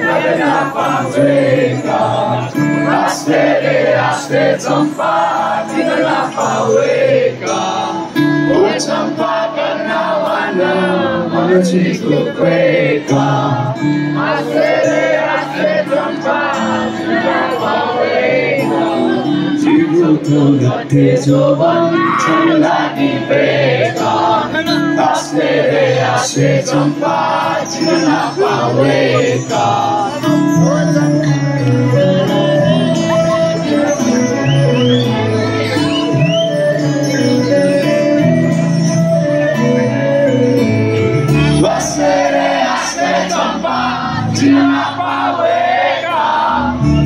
Nadana paweka Asere ase tampa Juna paweka Buksan pagkanawana Manuchi kukeka Asere ase tampa Juna paweka Jibutoga tejoban Chanladi veka Asere ase tampa Juna paweka Asere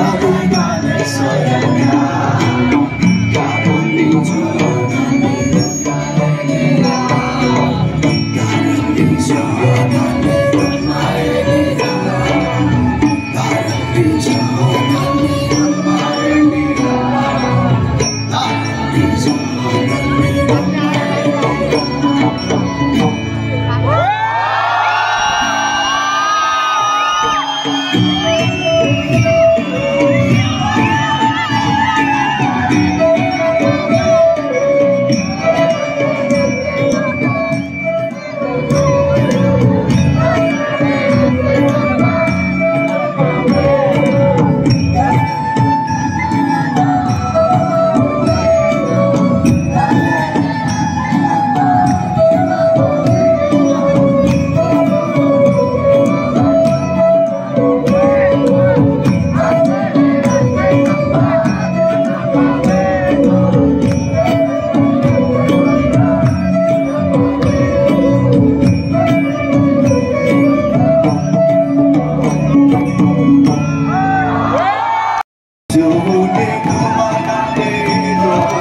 阿爸阿妈虽然老，教我认祖宗。阿爸阿妈虽然老，教我认祖宗。